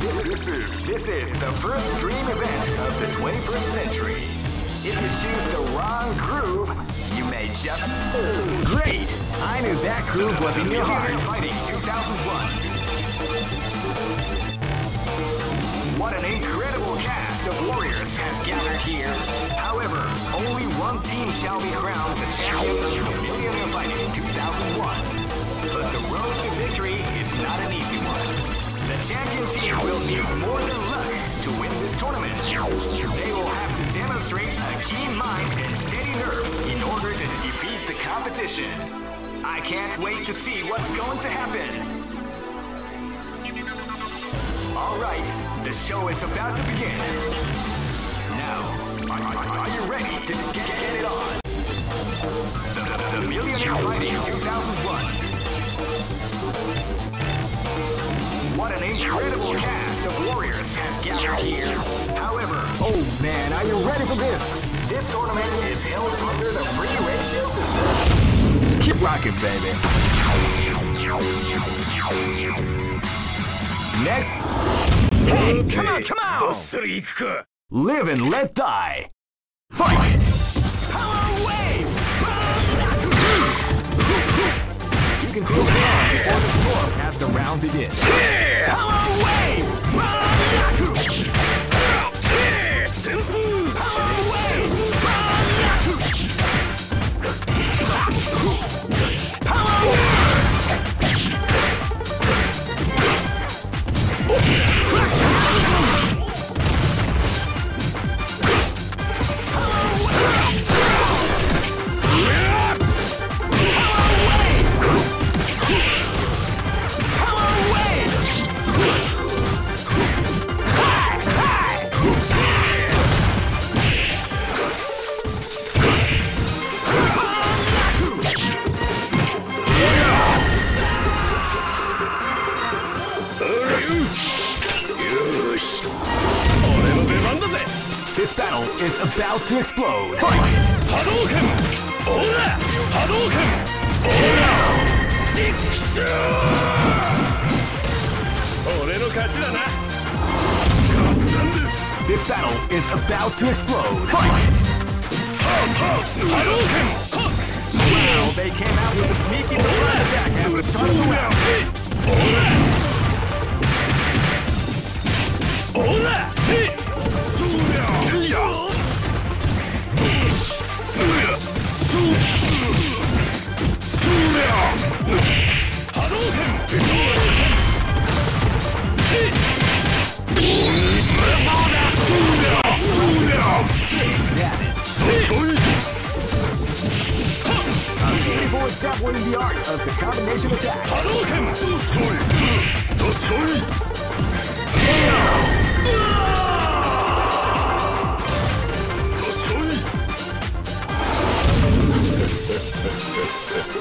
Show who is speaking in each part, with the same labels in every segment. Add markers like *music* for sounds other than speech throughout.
Speaker 1: This is this is the first dream event of the 21st century. If you choose the wrong groove, you may just. Great! I knew that groove was in your heart. Fighting 2001. What an incredible cast of warriors has gathered here. However, only one team shall be crowned the champions of the Millionaire Fighting 2001. But the road to victory is not an easy one. The champion team will need more than luck to win this tournament. They will have to demonstrate a keen mind and steady nerves in order to defeat the competition. I can't wait to see what's going to happen. All right, the show is about to begin. Now, are you ready to get, get it on? The, the, the Millionaire Fighting 2001. What an incredible cast of warriors has gathered here. However, oh man, are you ready for this? This tournament is held under the free ratio system. Keep rocking, baby. Next. Hey, come on, come on! Live and let die. Fight! You can cool down before the the round begins. Power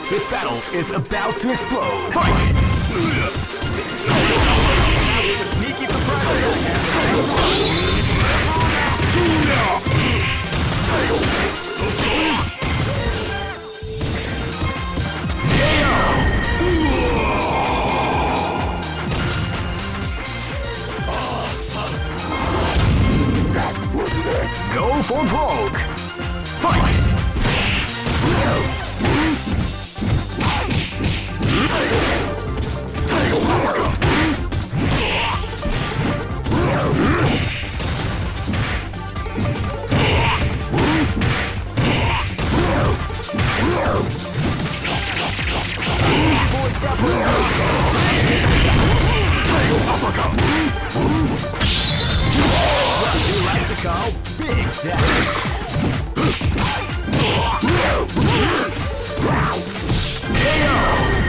Speaker 1: This battle is about to explode. Fight! Go for broke! Big Daddy. I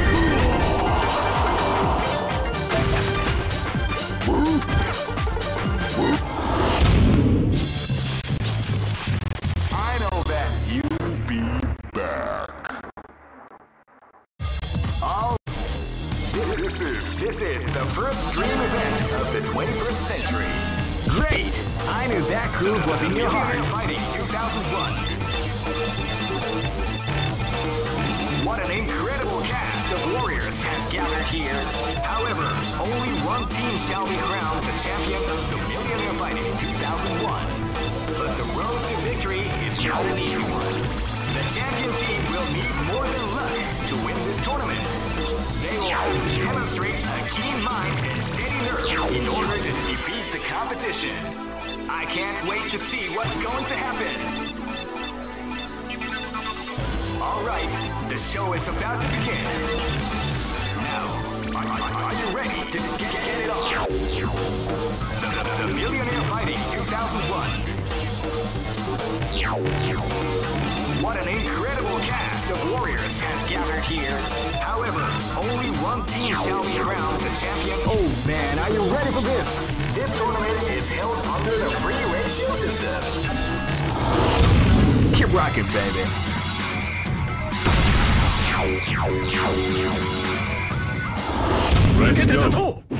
Speaker 1: Fighting 2001. But the road to victory is not an easy one. The champion team will need more than luck to win this tournament. They will have to demonstrate a keen mind and steady nerve in order to defeat the competition. I can't wait to see what's going to happen. All right, the show is about to begin. Now, are, are- are you ready to get, Millionaire Fighting 2001. What an incredible cast of warriors has gathered here. However, only one team shall be crowned the champion. Oh man, are you ready for this? This tournament is held under the free ratio system. Keep rocking, baby.
Speaker 2: Let's go.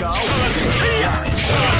Speaker 1: Calma.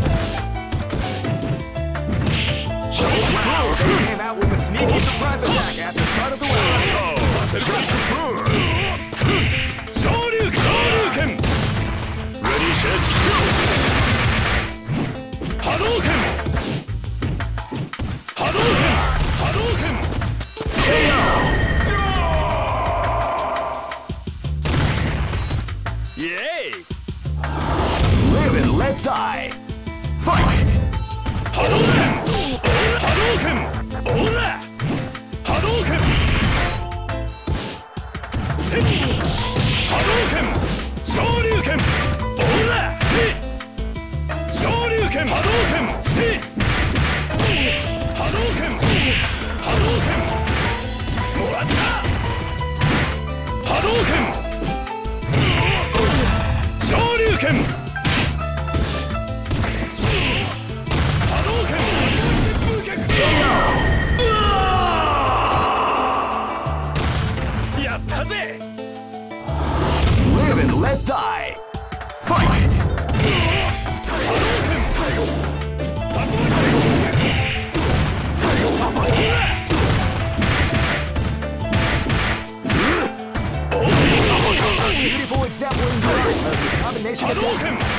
Speaker 1: The combination
Speaker 2: 波
Speaker 1: of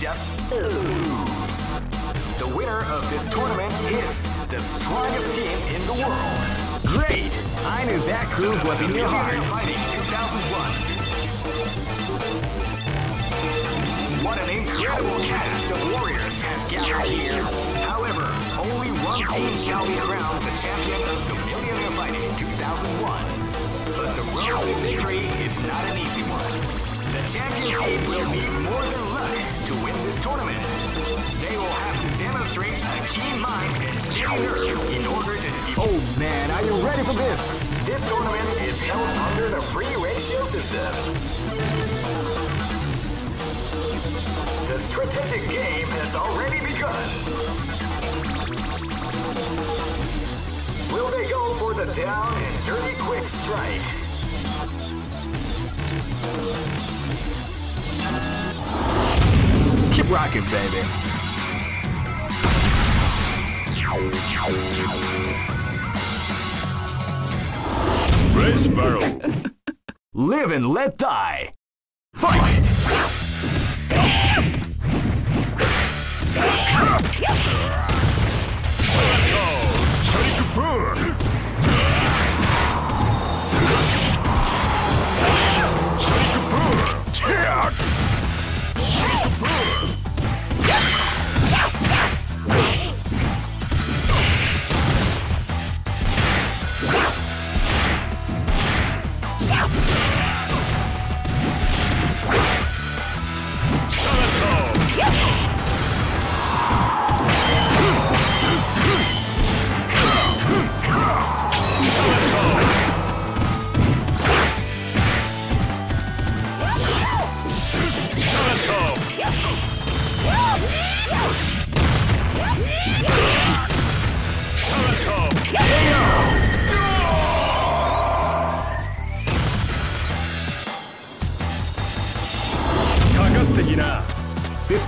Speaker 1: just lose. The winner of this tournament is the strongest team in the world. Great! I knew that groove was in your heart. Fighting 2001. What an incredible cast of warriors has gathered here. However, only one team shall be crowned the champion of the Millionaire Fighting 2001. But the road to victory is not an easy one. The champion team will need more than luck to win this tournament. They will have to demonstrate a keen mind and steady nerves in order to. Oh man, are you ready for this? This tournament is held under the free ratio system. The strategic game has already begun. Will they go for the down and dirty quick strike? Rocking, baby.
Speaker 2: Race barrel *laughs*
Speaker 1: Live and let die. Fight!
Speaker 2: Sonic Boom Sonic
Speaker 1: This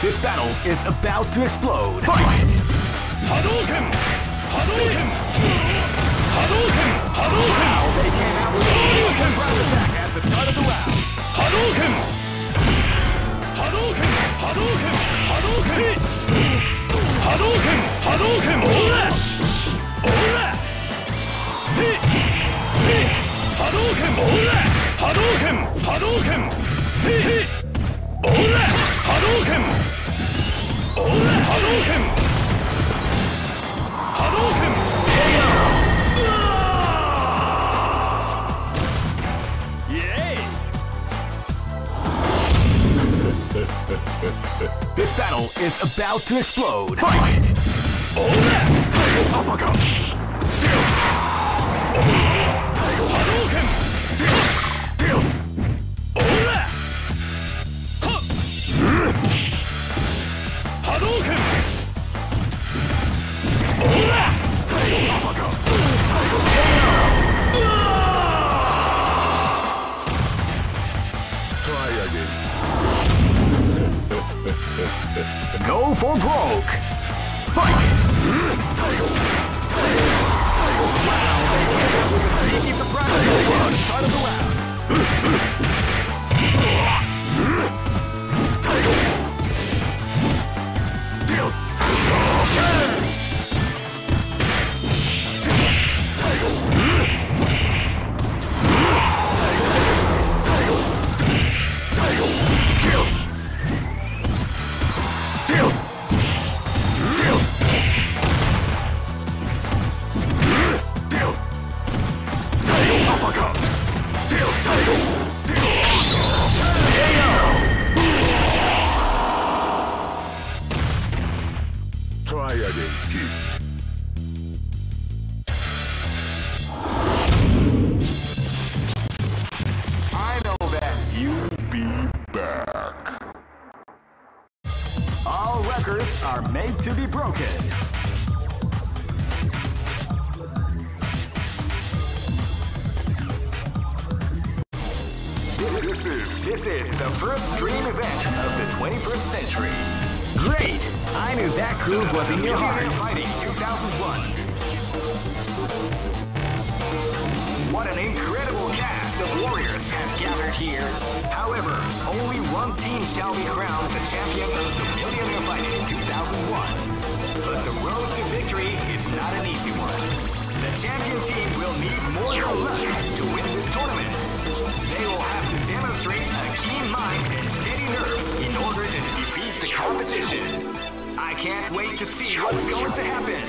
Speaker 1: This battle is about to explode. Fight!
Speaker 2: Hadouken! Hadouken! Hadouken! Hadouken!
Speaker 1: Now they came out with ground attack at the start of the round.
Speaker 2: Hadouken! Hadouken! Hadouken! Hadouken! Hadouken! Hadouken! Ora! Ora! Si! Si! Hadouken! Ora! Hadouken! Hadouken! Si! Ora! Hadouken! Ora! Hadouken! Hadouken! Yay!
Speaker 1: This battle is about to explode. Fight!
Speaker 2: Hadouken!
Speaker 3: are
Speaker 1: made to be broken. This is, this is the first dream event of the 21st century. Great! I knew that groove was in your heart. Fighting 2001. What an incredible cast of warriors has gathered here. However, only one team shall be crowned the champion of the Millionaire Fighting 2001. But the road to victory is not an easy one. The champion team will need more than luck to win this tournament. They will have to demonstrate a keen mind and steady nerves in order to defeat the competition. I can't wait to see what's going to happen.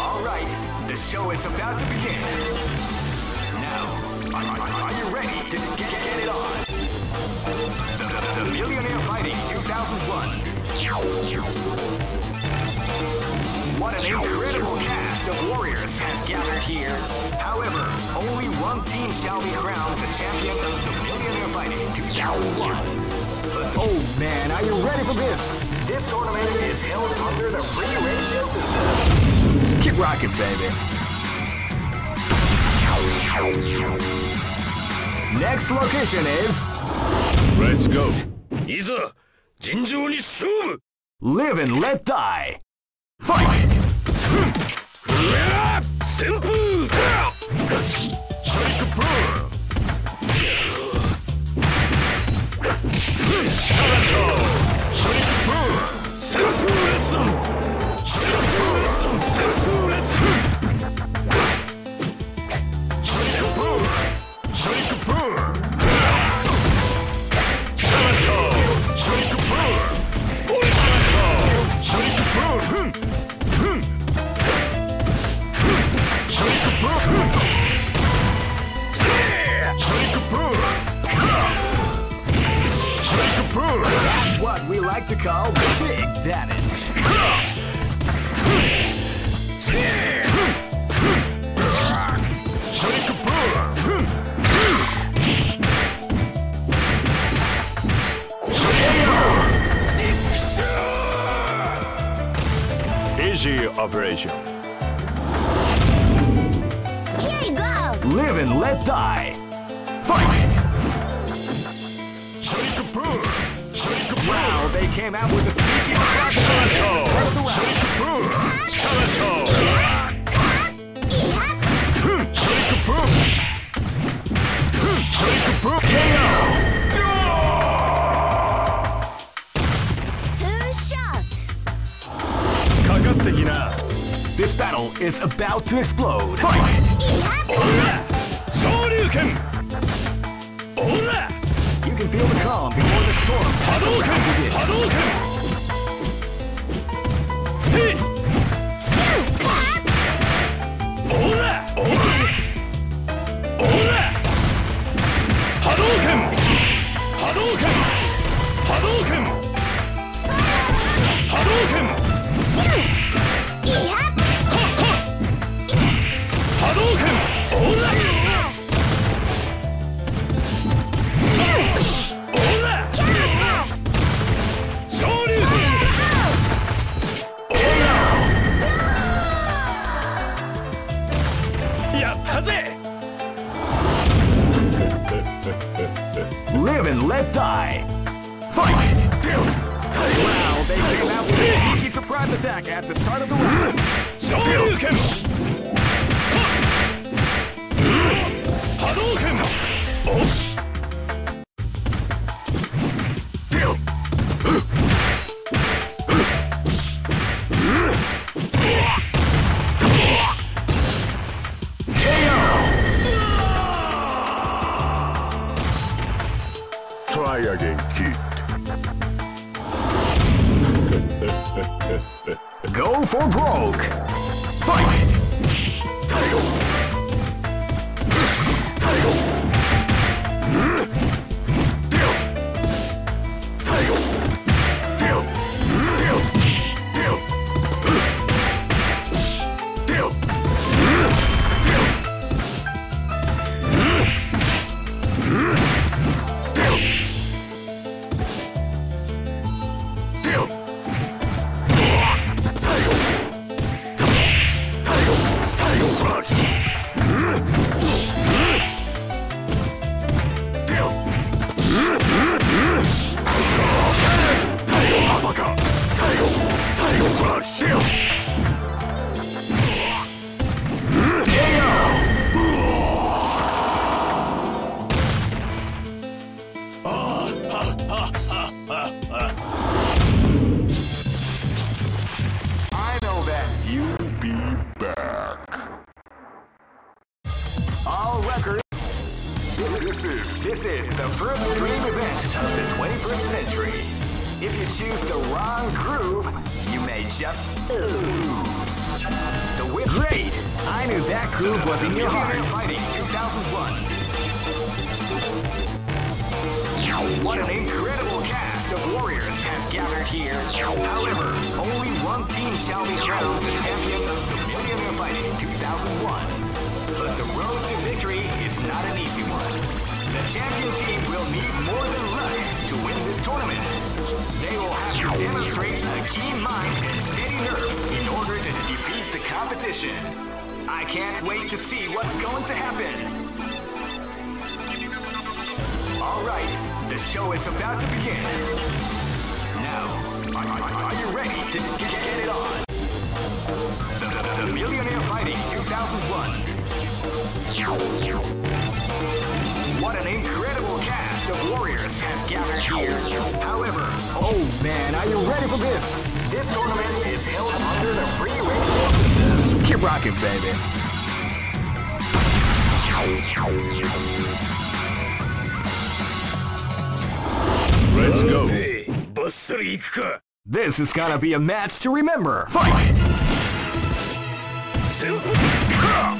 Speaker 1: All right, the show is about to begin. Now, are, are- are you ready to get, get it Millionaire Fighting 2001. What an incredible cast of warriors has gathered here. However, only one team shall be crowned the champion of the Millionaire Fighting 2001. But oh man, are you ready for this? This tournament is held under the free ratio system. Keep rocking, baby. Next location is
Speaker 2: Let's go いざ尋常に勝負
Speaker 1: Live and Let Die. Fight! What
Speaker 2: an incredible cast of warriors has gathered here. However, oh man, are you ready for this? This tournament is held under the free ratio system. Keep rocking, baby.
Speaker 3: Let's go.
Speaker 2: This is gonna be a match to remember. Fight! Super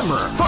Speaker 2: Remember,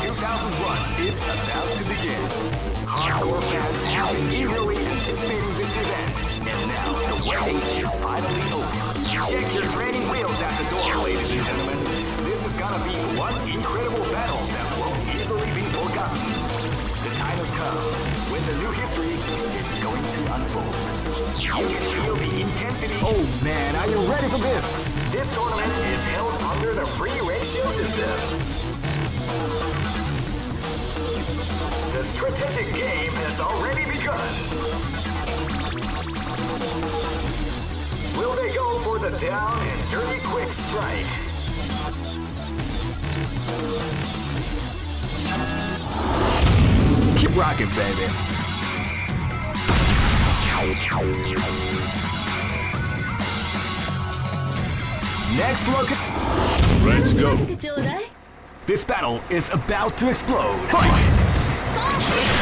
Speaker 1: 2001 is about to begin. Hardcore fans have been eagerly anticipating this event, and now the waiting is finally over. Check your training wheels at the door, ladies and gentlemen. This is gonna be one incredible battle that won't easily be forgotten. The time has come when the new history is going to unfold. You feel the intensity. Oh man, are you ready for this? This tournament is held under the free ratio system. The strategic game has already begun. Will they go for the down and dirty quick strike? Keep rocking, baby. Next look.
Speaker 3: Let's go.
Speaker 1: This battle is about to explode. Fight.
Speaker 4: ゾ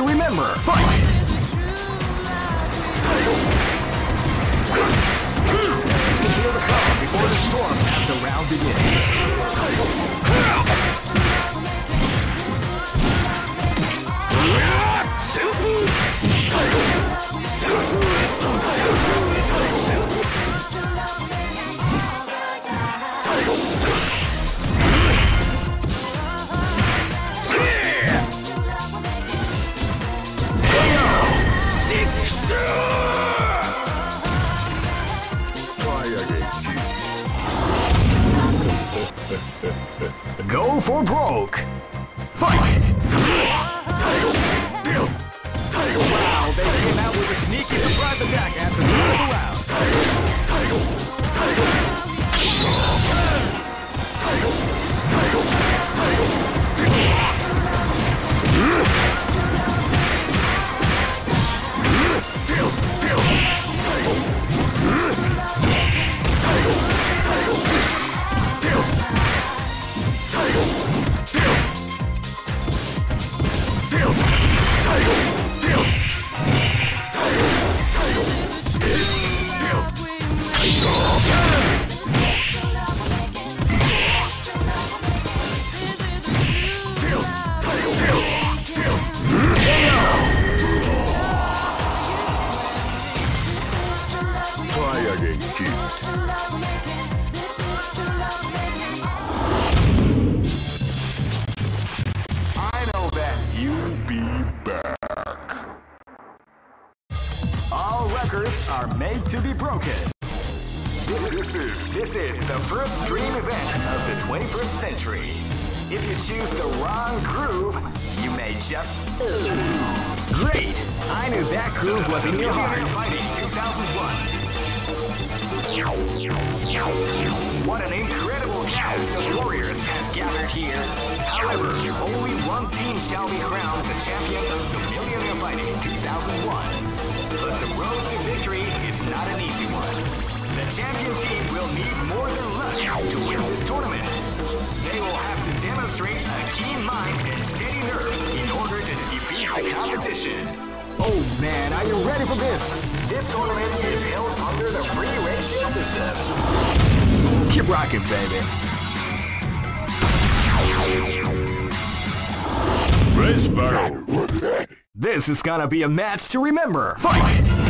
Speaker 1: To remember. This, is this is the first dream event of the 21st century. If you choose the wrong groove, you may just lose. Great! I knew that groove was in your heart. Fighting 2001. What an incredible cast of warriors has gathered here. However, only one team shall be crowned the champion of the Millionaire Fighting 2001. But the road to victory is not an easy one. The champion team will need more than luck to win this tournament. They will have to demonstrate a keen mind and steady nerves in order to defeat the competition. Oh man, are you ready for this? This tournament is held under the free ratio system. Keep rocking, baby.
Speaker 3: Let's battle.
Speaker 1: This is gonna be a match to remember. Fight!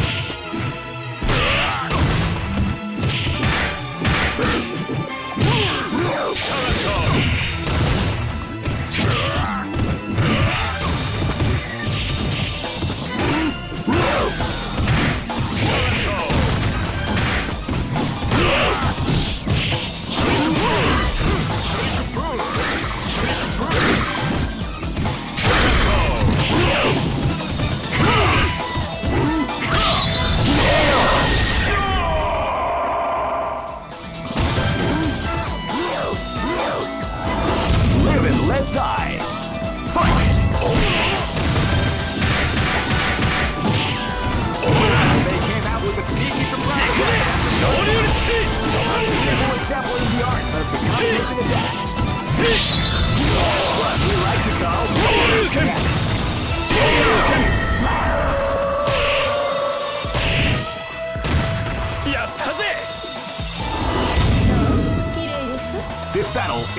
Speaker 1: Live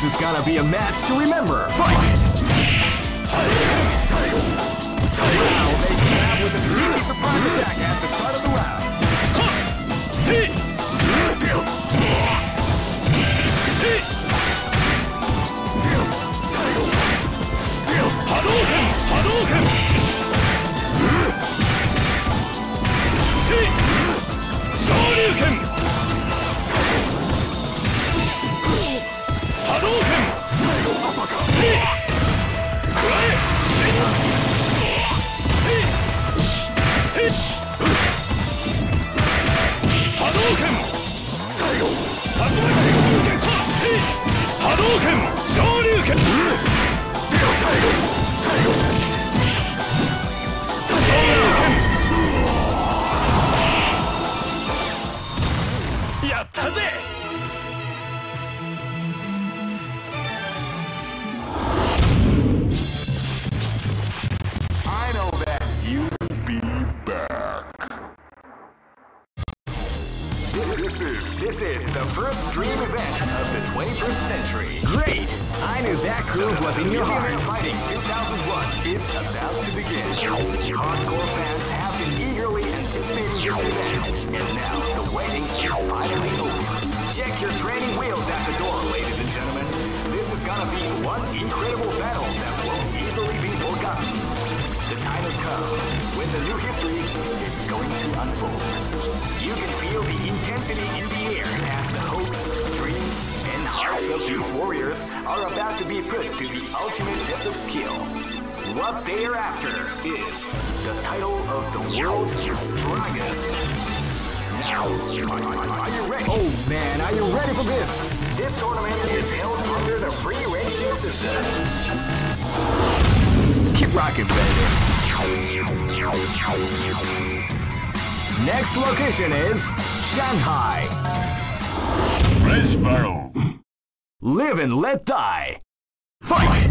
Speaker 1: This is gonna be a match to remember. Fight! Now they with a surprise attack at the start of the round.
Speaker 3: I
Speaker 1: Next location is Shanghai.
Speaker 2: Race battle.
Speaker 1: Live and let die. Fight!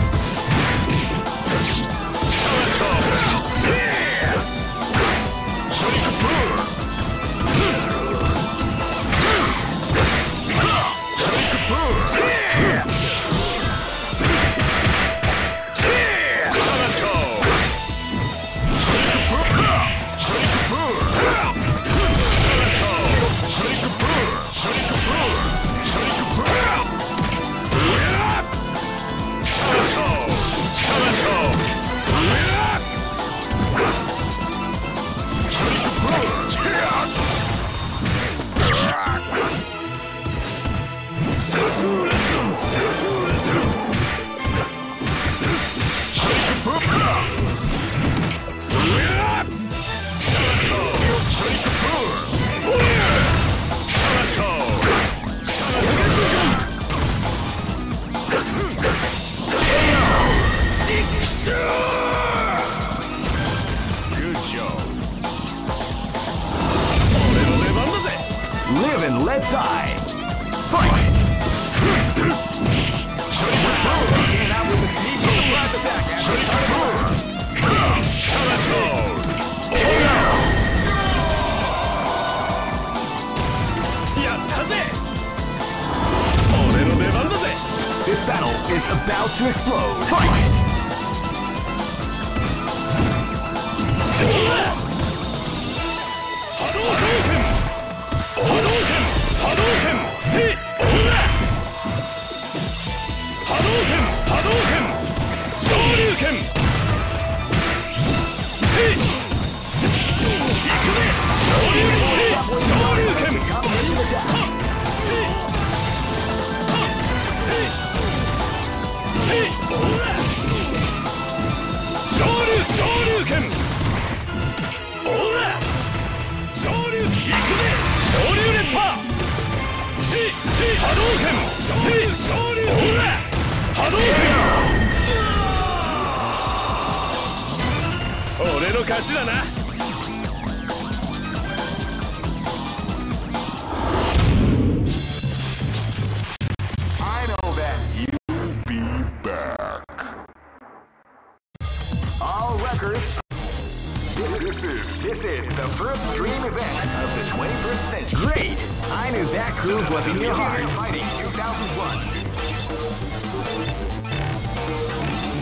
Speaker 1: Huh. Good This is this is the first dream event of the 21st century. Great! I knew that groove was in your heart. Fighting 2001.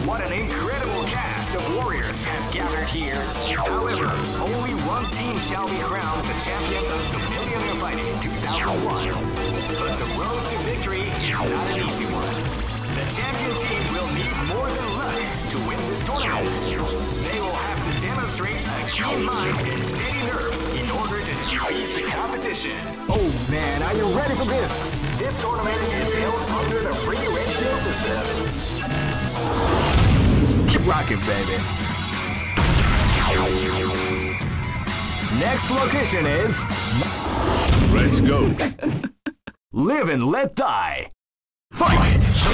Speaker 1: What an incredible cast of warriors has gathered here. However, only one team shall be crowned the champion of the Millionaire Fighting 2001. But the road to victory is not an easy one. The champion team will need more than luck to win this tournament. They will have to demonstrate a keen mind and steady nerves in order to defeat the competition. Oh man, are you ready for this? This tournament is held under the free ratio system. Keep rocking, baby. Next location is
Speaker 2: Let's go.
Speaker 1: Live and Let Die. Fight!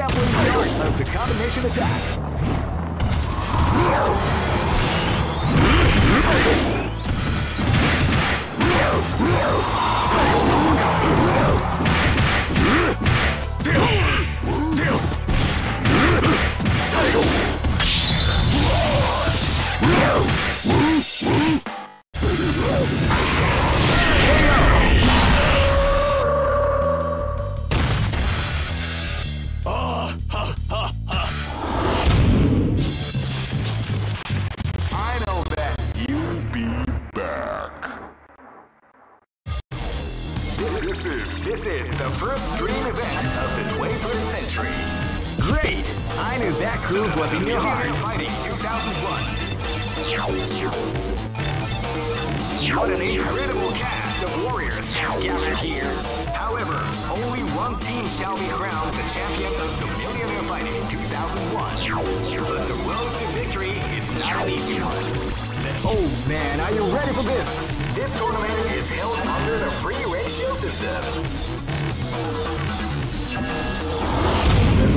Speaker 1: step when you of the combination attack. What an incredible cast of warriors gathered here. However, only one team shall be crowned the champion of the Millionaire Fighting 2001. But the road to victory is not an easy one. Oh man, are you ready for this? This tournament is held under the free ratio system.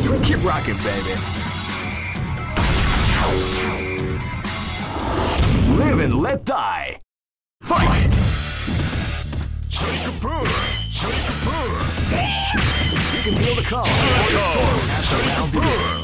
Speaker 1: Let's keep rocking, baby. Live and let die. Fight!
Speaker 2: Shuri Kapoor!
Speaker 1: You can feel the call.
Speaker 2: Shuri Kapoor!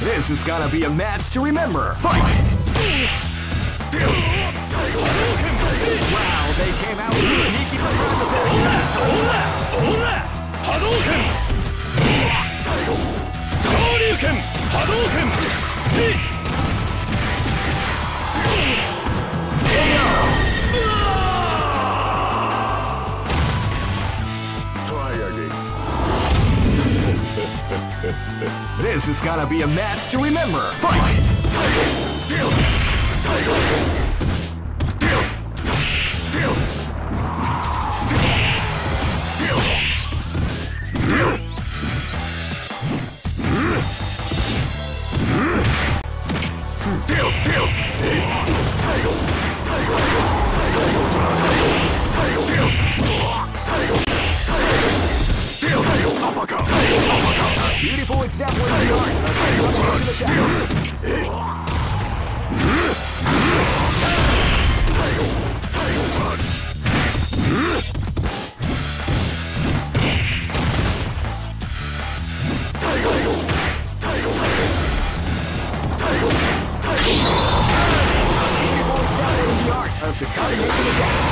Speaker 5: This is gonna be a match to remember. Fight! Wow, they came out with
Speaker 2: Hadouken! Shoryuken! Hadouken! *laughs*
Speaker 5: this is gonna be a match to remember. Fight!
Speaker 1: Tiger! Tiger! 解放するんだ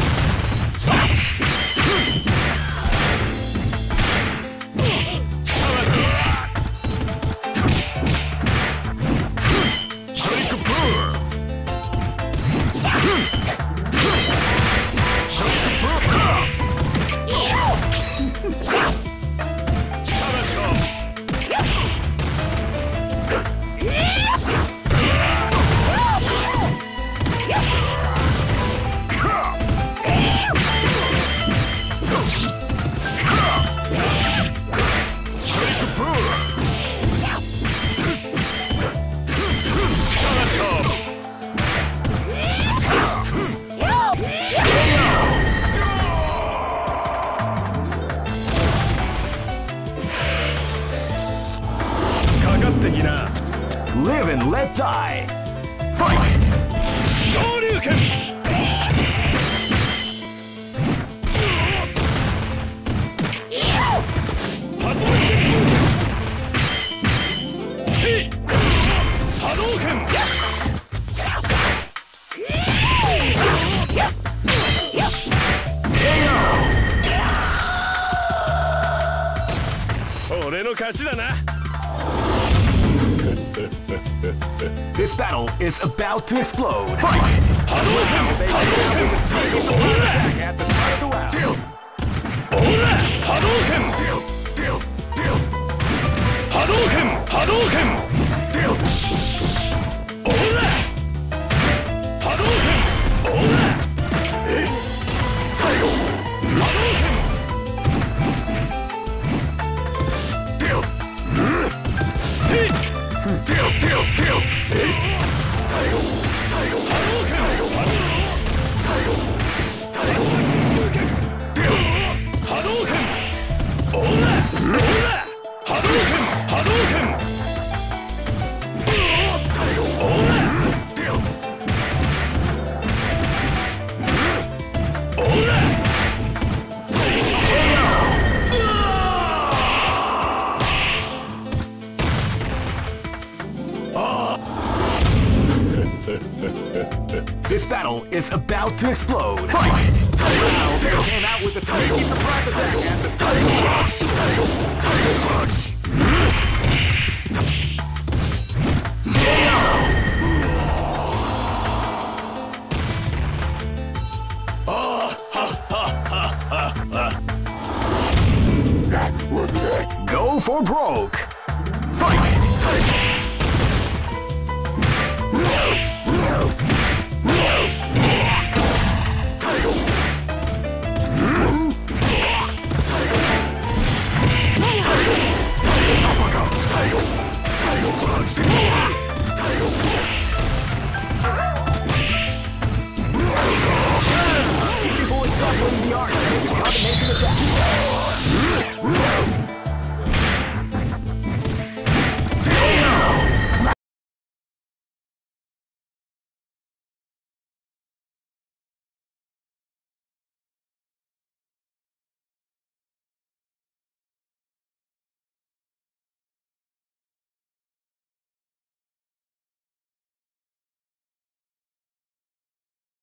Speaker 1: Drift Club.